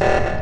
you